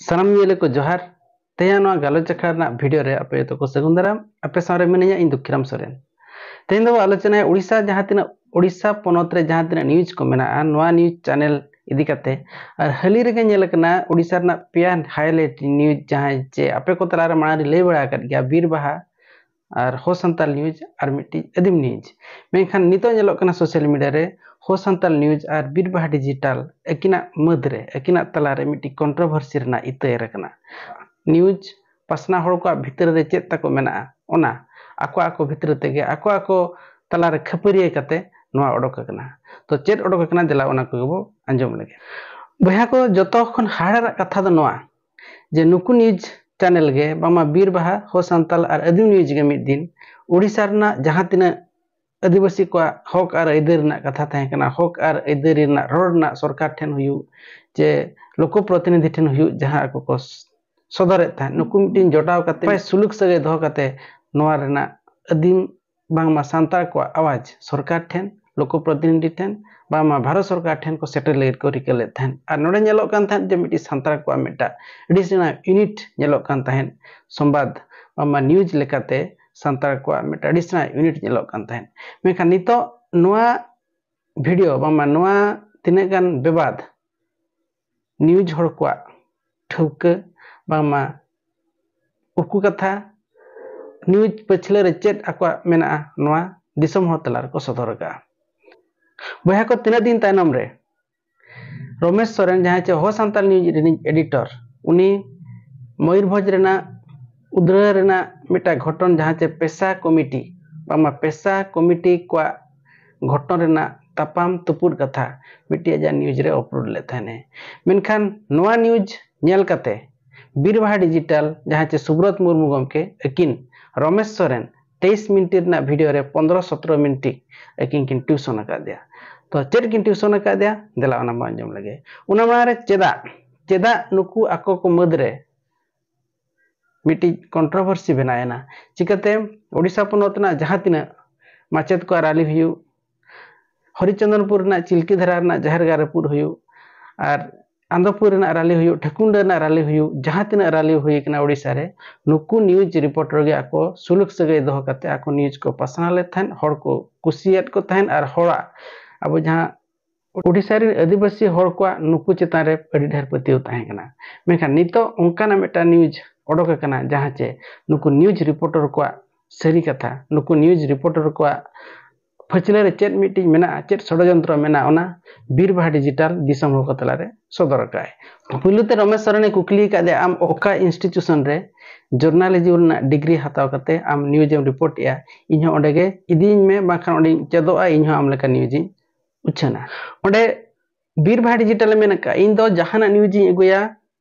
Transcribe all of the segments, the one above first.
ᱥᱟᱱᱟᱢ ᱧᱮᱞᱮ ᱠᱚ ᱡᱚᱦᱟᱨ ᱛᱮᱦᱮᱧ ᱱᱚᱣᱟ ᱜᱟᱞᱚᱪ ᱟᱠᱷᱲᱟ ᱨᱮᱱᱟᱜ ᱵᱷᱤᱰᱤᱭᱳ ᱨᱮ ᱟᱯᱮ ᱛᱚᱠᱚ ᱥᱟᱹᱜᱩᱱ ᱫᱟᱨᱟᱢ ᱟᱯᱮ ᱥᱟᱶ ᱨᱮ ᱢᱤᱱᱟᱹᱧᱟ ᱤᱧ ᱫᱩᱠᱷᱤᱨᱟᱢ ᱥᱚᱨᱮᱱ ᱛᱮᱦᱮᱧ ᱫᱚ ᱟᱞᱳᱪᱚᱱᱟᱭᱟ ᱩᱲᱤᱥᱥᱟ ᱡᱟᱦᱟᱸ ᱛᱤᱱᱟᱹᱜ ᱩᱲᱤᱥᱥᱟ ᱯᱚᱱᱚᱛ ᱨᱮ ᱡᱟᱦᱟᱸ ᱛᱤᱱᱟᱹᱜ ᱱᱤᱭᱩᱡ ᱠᱚ ᱢᱮᱱᱟᱜᱼᱟ ᱱᱚᱣᱟ ᱱᱤᱭᱩᱡ ᱪᱮᱱᱮᱞ इदी करते और हली रे नेल करना ओडिशा ना पिया हाईलाइट न्यूज़ जहाँ जे आपे को तलारे मारी ले बड़ा कर गया वीर बहा और हो संताल न्यूज़ और मिट्टी अदीम न्यूज़ मेखान नितो नेल करना सोशल मीडिया रे हो सान निूज और बीरबा डिजिटल एकिना मदरे एकिना तलारे मिट्टी कन्ट्रोभार्सी इतर निूज पासना हर को भितर चेको मेना आको आको भितर तक आको आको तलारे खपरिए उडोक तो चेत उडोक जला आंजम लगे बहा को जो खन हाड़ कथा तो जे नुकु निूज चैनल बीरबा हो सान और आदिम के मिट्टी उड़ीसा जहाँ तना आदिवासी को हक और आइदर कथा तहन हक और आइदर रहा सरकार ठेन जे लोक प्रतिनिधि ठेन जहाँ को सदर नुकु जटाव सुलूक सगे दहते आदिम बांगमा सानता को आवाज़ सरकार ठेन लोक प्रतिनिधि ठेन बामा भारत सरकार ठेन को सेटेल लगे को रिकल और नोड़े मिट्टी सानता को मिट्टा यूनिट संबाद बांगमा न्यूज़ लेकाते ᱥᱟᱱᱛᱟᱲ ᱠᱚᱣᱟᱜ ᱢᱤᱫᱴᱟᱝ ᱮᱰᱤᱥᱚᱱᱟᱞ ᱤᱭᱩᱱᱤᱴ ᱧᱮᱞᱚᱜ ᱠᱟᱱ ᱛᱟᱦᱮᱱ ᱢᱮᱱᱠᱷᱟᱱ ᱱᱤᱛᱚᱜ ᱱᱚᱣᱟ ᱵᱷᱤᱰᱤᱭᱳ ᱵᱟᱝᱢᱟ ᱱᱚᱣᱟ ᱛᱤᱱᱟᱹᱜ ᱜᱟᱱ ᱵᱮᱵᱟᱫ ᱱᱤᱭᱩᱡ ᱦᱚᱲ ᱠᱚᱣᱟᱜ ᱴᱷᱟᱹᱣᱠᱟᱹ ᱵᱟᱝᱢᱟ ᱩᱠᱩ ᱠᱟᱛᱷᱟ ᱱᱤᱭᱩᱡ ᱯᱟᱹᱪᱷᱞᱟᱹ ᱨᱮ ᱪᱮᱫ ᱟᱠᱚᱣᱟᱜ ᱢᱮᱱᱟᱜᱼᱟ ᱱᱚᱣᱟ ᱫᱤᱥᱚᱢ ᱦᱚᱲ ᱛᱟᱞᱟ ᱨᱮᱠᱚ ᱥᱚᱫᱚᱨ ᱠᱟᱜᱼᱟ ᱵᱚᱭᱦᱟ ᱠᱚ ᱛᱤᱱᱟᱹᱜ ᱫᱤᱱ ᱛᱟᱭᱱᱚᱢ ᱨᱮ ᱨᱚᱢᱮᱥ ᱥᱚᱨᱮᱱ ᱡᱟᱦᱟᱸᱭ ᱪᱮ ᱦᱚ ᱥᱟᱱᱛᱟᱲ ᱱᱤᱭᱩᱡ ᱨᱮᱱᱤᱡ ᱮᱰᱤᱴᱚᱨ ᱩᱱᱤ ᱢᱚᱭᱩᱨᱵᱷᱚᱸᱡᱽ ᱨᱮᱱᱟᱜ उद्रा मिटा घटन जहाँ चे पेशा कमिटी बामा पेशा कमिटी को घटन तापाम तुपुर कथा मिट्टी न्यूज़ रे अपलोड ले थाने मेनखान नोआ न्यूज़ नेल कते बीरबाहा डिजिटल जहाँ चे सुब्रत मुर्मू गमके अकिन रमेश सोरेन तेईस मिनट रना वीडियो रे पंद्रह सत्रह मिनट अकिन किन ट्यूशन का दिया तो चेड किन ट्यूशन का देला अंजम लगे उना चेदा चेदा नुकु आको को मदरे मिट्टी कंट्रोवर्सी बनाएना चिकाते ओडिशा पनत जहाँ तीना माचेद को राली हुई। हरिचंदनपुर चिल्की धारा जहर गारपुर हुई। और आंध्रपुर राली हुई। ठेकुंड राली हुई। जहाँ तीना राली हुई ओडिशा रे। नुकु न्यूज़ रिपोर्टर गे आको सुलुक सगे दो करते आको न्यूज़ को पासना ले थान हर को कुसियत को थान और हड़ा अब जहाँ ओडिशा रे आदिवासी को नुकु चेतान ढेर ताहें मेखान नितो उनका मिटा न्यूज़। ओडोक जहाँ चे न्यूज़ रिपोर्टर को सारी कथा नुक न्यूज़ रिपोर्टर को फचले चेत मिट्टी चेत षड्यंत्र मेना बीरबाहा डिजिटल को तलारे सदर काए पुलुते रमेश सरने कुकली का आम ओका इंस्टीट्यूशन रे जर्नालिज्म डिग्री करते आम न्यूज़ एम रिपोर्ट इन इदीन में बाखान चेदो इन आम लेका न्यूज़ उछना ओडे बीरबाहा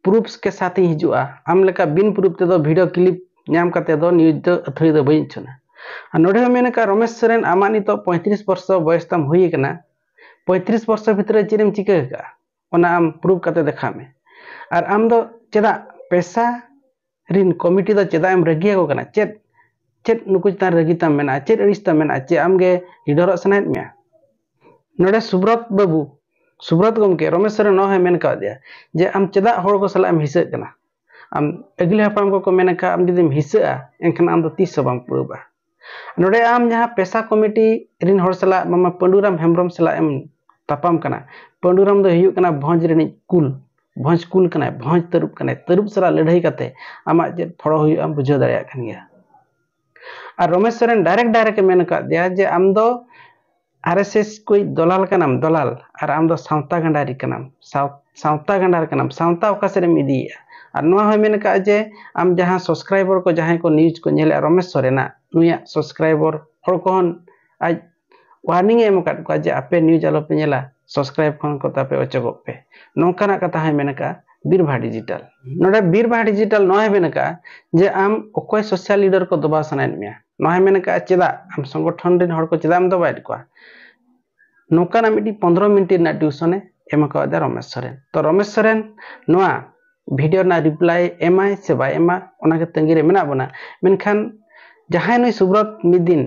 प्रूफ्स के साथ ही हिजुआ आम बिन प्रूफ ते दो वीडियो क्लिप नाम न्यूज़ दो अथरी दो बई छुना का रमेश सोरेन आमा नितो 35 वर्ष बयस तम कना 35 वर्ष भितर चिरेम चिका आम प्रूफ करते देखा में और आम चेदा पैसा रिन कमिटी चेदा एम रगिया को चेद चेद नुकु ता रगिता मेना, चेद अड़िस्ता मेना चे आमगे सुब्रत गमके रमेश सर नहे मेन का दिया जे आम चेदा हर को सला हिस्से कना आम अगले हपाम को आम जुदीम हिस्सेआ एनखान आम तीस बांग पुरबा नोडे आम जहाँ पेशा कमिटी रिन सला मामा पंडुराम हेम्ब्रम सला एम तापाम पंडुराम दो हियुक कना भंज रिनि कुल भंज कुल भंज तरुप कना तरुप सला लड़ाई कते आमा जे फड़ो आम बुझो गया और रमेश सरन डायरेक्ट डायरेक्ट मेन का आम दो आरएसएस कोई दलाल कनाम दलाल और आम सावता गंडारी कनाम सावता गंडार कनाम सावता हो। मेन का जे आम जहाँ सब्सक्राइबर को जहाँ को न्यूज़ को नेले रमेश सोरेना नुया सब्सक्राइबर को आज वार्निंग एम काट को जे आपे न्यूज़ आलो पे नेला सब्सक्राइब को तापे अचगो पे। नोकाना कथा है मेन का बीरभा डिजिटल नोडे बीरभा डिजिटल नोहे मेन का जे आम ओकोय सोशल लीडर को दबा सनाइन मिया नोहे मेन का चेदा आम संगठन को चेदा आम दबाइट को नौकाना मिट्टी पंद्रह मिनट ट्यूशन एम कदे रमेश सोरेन। तो रमेश सोरेन भिडियो रिप्लाई एम से एम तंगी मेना बना। मेनखान जहाँ नुई सुब्रत मिद दिन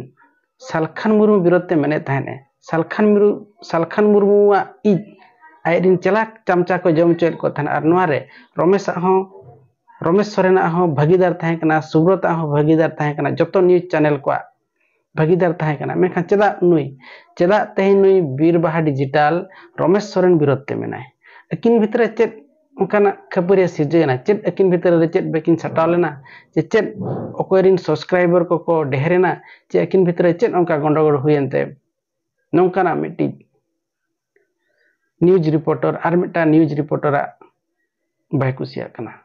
सालखान मुर्मू विरोध मेने तहने। सालखान मुर्मू सालखान मुर्मू इज़ आयरिन चला चमचा को जम चेद को रमेश रमेश सोरेन भागीदार सुब्रत भागीदार जो न्यूज़ चैनल को भागीदार मेखान चेदा नुई चेदा तेह नुई बीरबाहा डिजिटल रमेश सोरेन विरोध ते मेना अकिन भितर चेद उनकाना खबरिया सिर्जना चेद अकिन भितर चेद बेकिन सटाव लेना जे चेद अकोयरिन सब्सक्राइबर को को ढेरेना चे अकिन भितर चेद उनका गंडगोड़ हुयनते नौकाना मिट्टी न्यूज़ रिपोर्टर और मिट्टा न्यूज़ रिपोर्टर बै कुसिया कना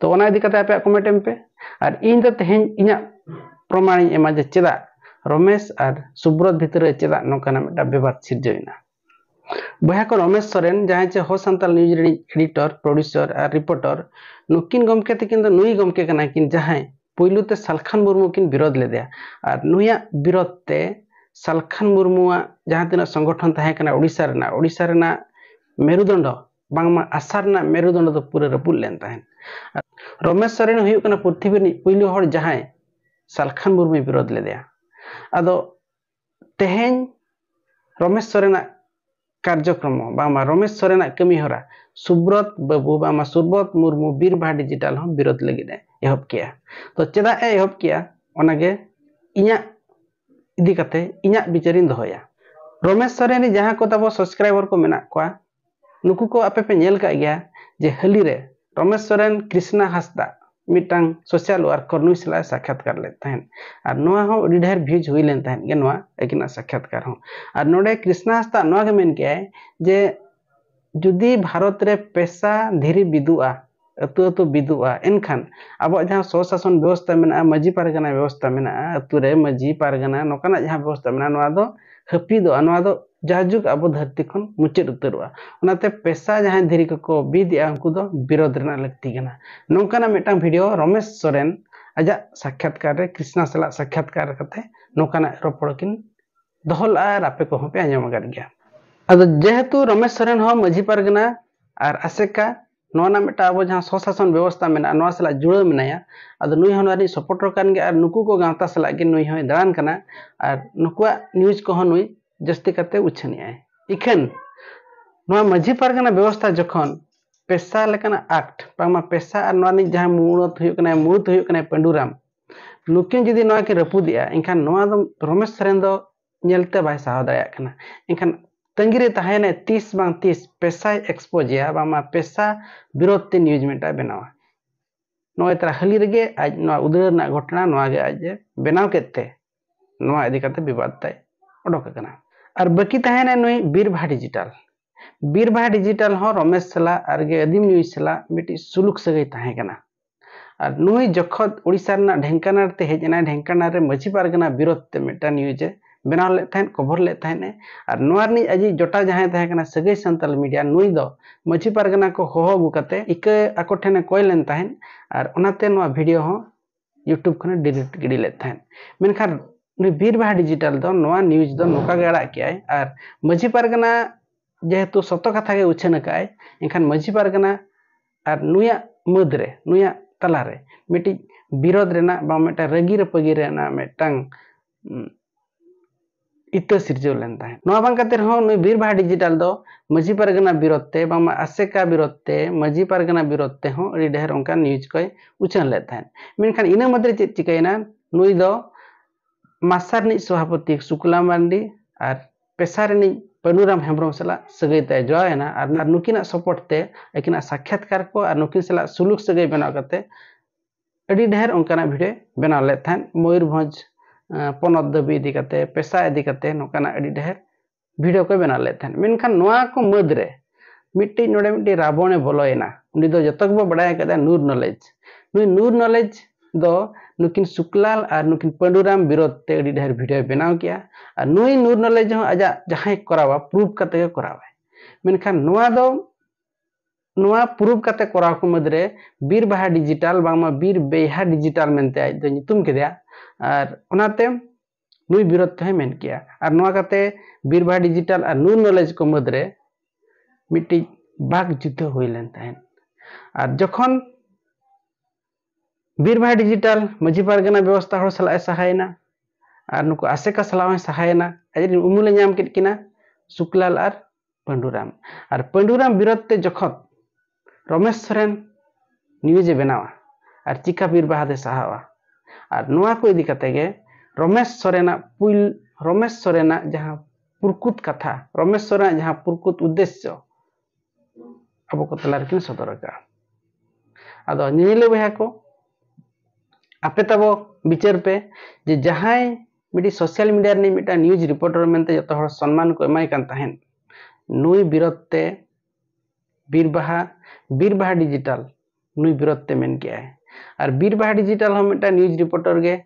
तो ओना इदी कते आपे कमेंट एम पे और इन तो तेहें इना प्रमाण एमा जे चेदा रमेश और सुब्रत भितर चेदा नौकाना मिट्टा विवाद सिर्जइना बहा को रमेश सोरेन जहाँ चे हो सानताल न्यूज़ एडिटर प्रोड्यूसर और रिपोर्टर नुकिन गमके तकिन तो नुई गमके कना किन जहाँ पुलु ते सालखान मुर्मू किन विरोध लेदे और नुया विरोध ते सालखान मुर्मुआ जहाँ तीना संगठन तहे कना ओडिसा रना ओडिसा रना मेरुदंड बांगमा आसार ना मेरुदंड तो पूरे रपुल लेन तहन रमेश सोरेन हुई कना पृथ्वी पुलु जहाँ सालखान मुर्मू विरोध लेदे अदो तेहेन रमेश सोरेना कार्यक्रम बामा रमेश सोरेना कमी हरा, सुब्रत बाबू बामा सुब्रत मुर्मू बीरबा डिजिटल हम विरोध लगे एहब किया। तो चेदा एहब किया ओनागे इኛ इदी कते इኛ विचारिन दहोया रमेश सोरेन जहाँ को सब्सक्राइबर को मेना को नुकु को आपे पे नेल का गया जे हली रे रमेश सोरेन कृष्णा हंसदा मिटang सोशल वर्कर नुई सला साक्षात्कार ले तहन और नोआ अडी ढेर भ्यूज हुई लेन तहन साक्षात्कार नोडे कृष्णा हस्ता, नोआ के मेन के जे जुदी भारत रे पैसा धीरे बिदुआ, अतु अतु बिदुआ एनखान अब जहाँ स्वशासन व्यवस्था में मजी पारगना व्यवस्था में अतु रे मजी पारगना नोकाना जहाँ व्यवस्था में नोआ दो हपीदो नोआ दो जाजुग अब धरती मुचाद उनाते पैसा जहाँ धीरे को बीदिया उनको दो विरोध रना लगती गना। नोकाना मिटांग वीडियो रमेश सोरेन आजा साक्षात्कार कृष्णा सला साक्षात्कार नोकाना रोपड़ किन दहल आपे को पे गया। अद जेहेतु रमेश सोरेन हो मझी पारगना और आसेका नोना मिटा अब जहाँ स्वशासन व्यवस्था में सला जुड़ा मेनाया अद नुई हो नारी सपोर्टर कान गे और नुकु को गांवता सला गे नुई हो दान कना और को जस्ती करते उछनिया इखन मझी पारगना व्यवस्था जखन पेशा लेकना एक्ट बांगमा पेशा और नोनी जहाँ मुणत हुयकना मुणत हुयकना पंडुराम। नुकिन जदि नोआ के रपुदिया इनखान नोआ दो रमेश सरेन दो नेलते बाय साह दाया कना। इनखान तंगिरे तहने तीस बांग तीस पेशा एक्सपोजिया बांगमा पेशा विरोध ते न्यूज़ मेटा बनावा। नोआ तरा हली रगे, आज नोआ उदर ना घटना इदी करते विवाद ताय ओडोक और बाकी तहने नुई बीरभा डिजिटल। बीरभा डिजिटल हो रमेश सला और गे अदीम न्यूज़ सला मिट्टी सुलुक कना और नुई जखत उड़ीसा रना ढेंकानार ते हेजना ढेंकानार रे मछी पारगना विरोध ते मिटा न्यूज़ बनाव ले तहन कवर ले तहने और अजी जोटा जहाँ सगई संताल मीडिया नुई मछी पारगना को अगु कते इके ठेने कोय लेन तहन और हो, यूट्यूब खने डिलीट गिडी बीरबाहा डिजिटल दो नोआ न्यूज़ दो नोका और मझी पारगना जेहेतु सत कथा उछन का एनखान मझी पारगना और नुया मदरे नुया तलारे मिट्टी विरोध रेना रगी रपगी इत सिरजो लेन ताहे नोआ बांग कते रहो नुई बीरबाहा डिजिटल मझी पारगना विरोध ते बामा आसेका विरोध ते मझी पारगना विरोध ते हो अड़ी ढेर उनका न्यूज़ को उछन नुई मासार सभापति शुक्ला मांडी और पेशा पनुराम हेम्ब्रम सला सगई ते जोना और नुकिन सपोर्ट ते अकिन साक्षात्कार को नुकिन सला सुलुक सगई बनाव ढेर उनका वीडियो बनाव ले मयूरभंज पनत दबी पेशा इदी करते नौकाना अड़ी ढेर वीडियो को बनाव ले मेनखान को मदरे मिट्टी नोड़े मिट्टी रावणे उनी दो जतक बो बड़ा नूर नॉलेज नुकिन सुकलाल और नुकिन पंडुराम विरोध ते अड़ी ढेर वीडियो बनाव और नुई नूर नॉलेज आजा जहाँ करावा, प्रूफ करते के करावा दो, नुआ प्रूफ करते कराव को मदरे, बीर बहा डिजिटल, बांगमा बीर बेहा डिजिटल मेनते आज दो नितुम केदिया और ओनाते नुई विरोध ते मेन किया। और नुआ करते बीर बहा डिजिटल और नूर नॉलेज को मदरे, मिट्टी बाग जुद्ध हुई लेन बीरभा डिजिटल मझी पारगना व्यवस्था हर सलाह सहायना और नुक आसेका सलाह सहायना आज उमुले नाम किना शुक्लाल और पंडुराम और पंडुराम विरोध ते जखत रमेश सोरेन न्यूज़ बनावा और चिका बीर बाहा दे सहावा और नुआ को इदी कते गे रमेश सोरेना पुल रमेश सोरेना जहाँ पुरकुत कथा रमेश सोरेना जहाँ पुरकुत उद्देश्य अब को तलार किन सदर का अदो नीले बहा को आपे तबो विचार पे, जे जहाँ मिडी सोशल मीडिया मिटा न्यूज़ रिपोर्टर जतो हर सम्मान को एमाय कान ताहेन नुई बिरत्ते बीरबाहा बीरबाहा डिजिटल नुई बिरत्ते मेन के और बीरबाहा डिजिटल हम मिटा न्यूज़ रिपोर्टर गे,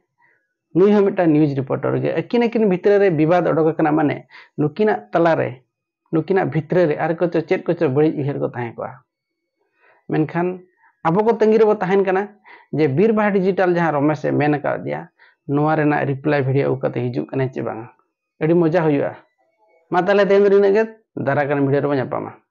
नुई हम मिटा न्यूज़ रिपोर्टर गे। अकिन अकिन भितर विवाद कना माने, नुकिना तला रे, नुकिना भितर रे, आर को चेत को बड़ी इहर को को मेनखान अब को तंगी रे तहन कना डिजिटल जहाँ रमेश मेन का रिप्लाई भिडियो उकते हिजु कने चे बांगा मज़ा होया मा ताले तेन दिन के दारा कन वीडियो रे